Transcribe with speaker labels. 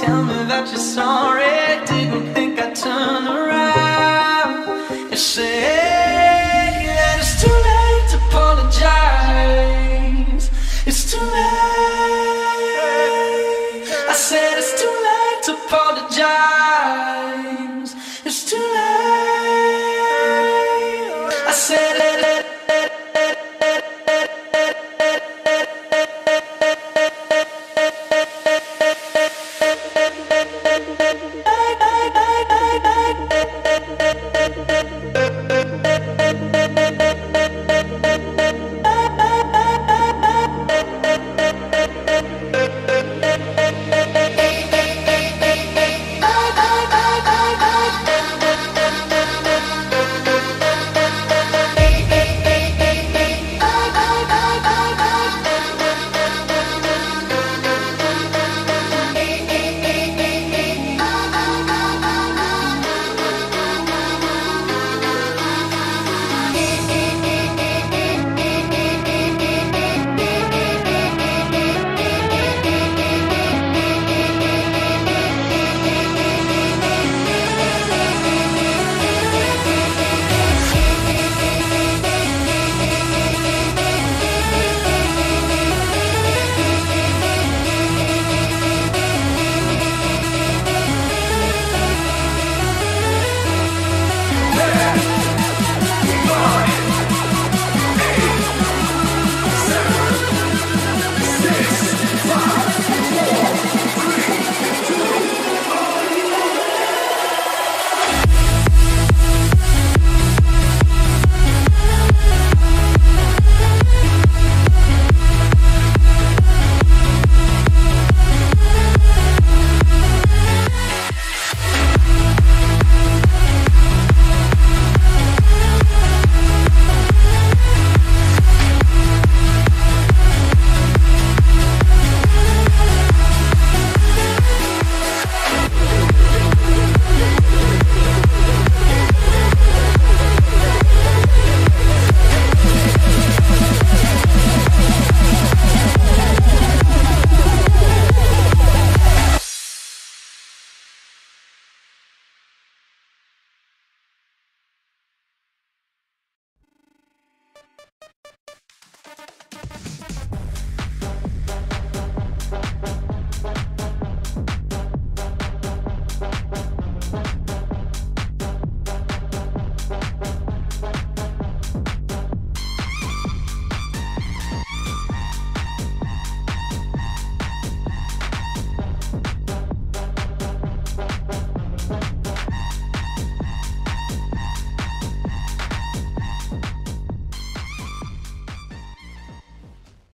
Speaker 1: Tell me that you're sorry. Didn't think I'd turn around. And say that it's too late to apologize. It's too late. I said it's too late to apologize. It's too late. I said